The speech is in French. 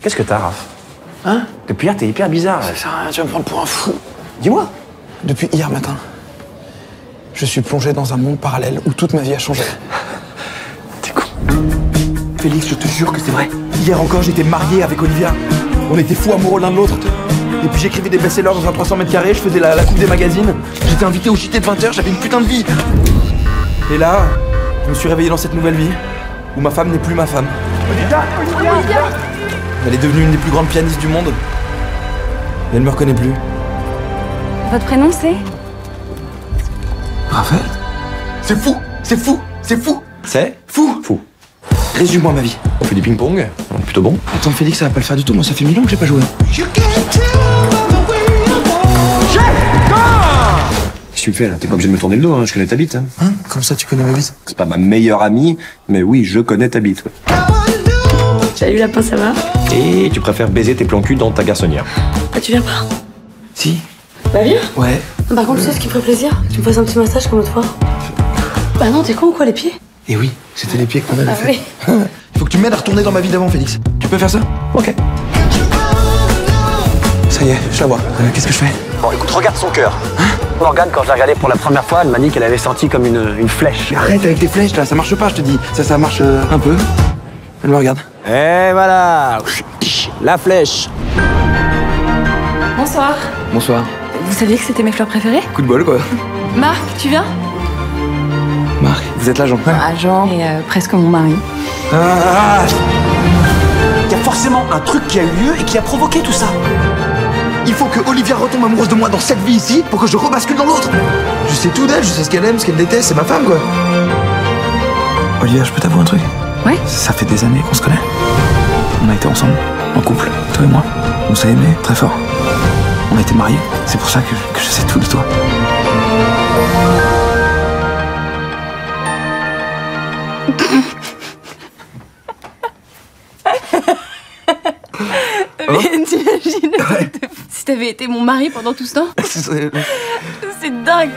Qu'est-ce que t'as, Raph Hein Depuis hier, t'es hyper bizarre. Ça sert à rien, tu vas me prendre pour un fou. Dis-moi. Depuis hier matin, je suis plongé dans un monde parallèle où toute ma vie a changé. T'es con. Félix, je te jure que c'est vrai. Hier encore, j'étais marié avec Olivia. On était fous amoureux l'un de l'autre. Et puis j'écrivais des best-sellers dans un 300 mètres carrés, je faisais la, la coupe des magazines. J'étais invité au JT de 20h, j'avais une putain de vie. Et là, je me suis réveillé dans cette nouvelle vie où ma femme n'est plus ma femme. Elle est devenue une des plus grandes pianistes du monde. Et elle me reconnaît plus. Votre prénom c'est Raphaël? C'est fou C'est fou C'est fou C'est Fou Fou. Résume-moi ma vie. On fait du ping-pong, on est plutôt bon. Attends, Félix, ça va pas le faire du tout. Moi, ça fait mille ans que j'ai pas joué. Qu'est-ce que tu me fais là? T'es pas obligé de me tourner le dos, hein. je connais ta bite. Hein. Hein? Comme ça, tu connais ma vie C'est pas ma meilleure amie, mais oui, je connais ta bite. ouais. Salut lapin, ça va? Et tu préfères baiser tes plans cul dans ta garçonnière. Ah, tu viens pas Si Bah viens Ouais. Par contre, tu sais ce qui me ferait plaisir tu me fasses un petit massage comme l'autre fois. Bah non, t'es con ou quoi, les pieds? Et oui, c'était les pieds qu'on avait Ah fait. oui. Faut que tu m'aides à retourner dans ma vie d'avant, Félix. Tu peux faire ça? Ok. Ça y est, je la vois. Euh, Qu'est-ce que je fais? Bon, écoute, regarde son cœur. Morgane, quand je l'ai regardé pour la première fois, elle m'a dit qu'elle avait senti comme une, une flèche. Mais arrête avec tes flèches là, ça marche pas, je te dis. Ça, ça marche euh, un peu. Elle me regarde. Et voilà La flèche Bonsoir. Bonsoir. Vous saviez que c'était mes fleurs préférées Coup de bol quoi. Marc, tu viens? Marc, vous êtes l'agent Agent et euh, presque mon mari. Ah, Il y a forcément un truc qui a eu lieu et qui a provoqué tout ça. Il faut que Olivia retombe amoureuse de moi dans cette vie ici pour que je rebascule dans l'autre. Je sais tout d'elle, je sais ce qu'elle aime, ce qu'elle déteste, c'est ma femme quoi. Olivia, je peux t'avouer un truc? Ouais. Ça fait des années qu'on se connaît. On a été ensemble, en couple, toi et moi. On s'est aimés très fort. On a été mariés. C'est pour ça que je, que je sais tout de toi. Mais t'imagines Si t'avais été mon mari pendant tout ce temps C'est dingue